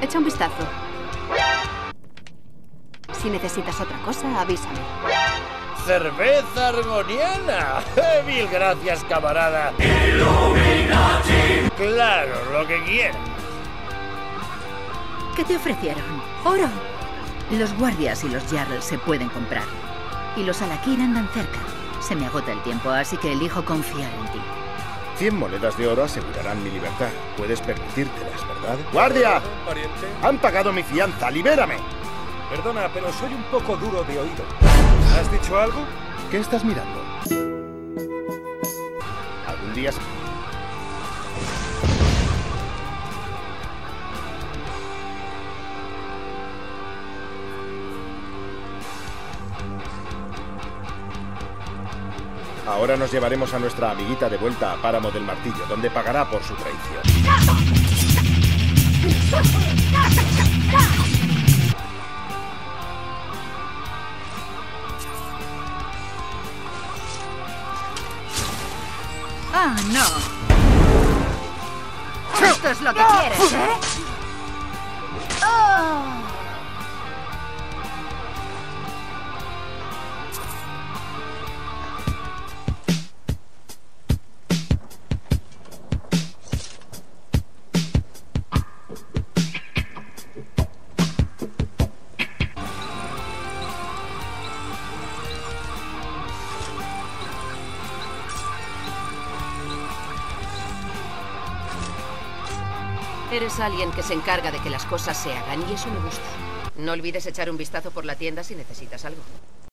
Echa un vistazo. Si necesitas otra cosa, avísame. ¡Cerveza armoniana! ¡Mil gracias, camarada! Claro, lo que quieras. ¿Qué te ofrecieron? Oro. Los guardias y los jarls se pueden comprar. Y los alakir andan cerca. Se me agota el tiempo, así que elijo confiar en ti. Cien monedas de oro asegurarán mi libertad. Puedes permitírtelas, ¿verdad? ¡Guardia! Pariente. Han pagado mi fianza. ¡Libérame! Perdona, pero soy un poco duro de oído. ¿Has dicho algo? ¿Qué estás mirando? Algún día... Ahora nos llevaremos a nuestra amiguita de vuelta a Páramo del Martillo, donde pagará por su traición. ¡Ah, no! Esto es lo que quieres, ¿eh? Eres alguien que se encarga de que las cosas se hagan y eso me gusta. No olvides echar un vistazo por la tienda si necesitas algo.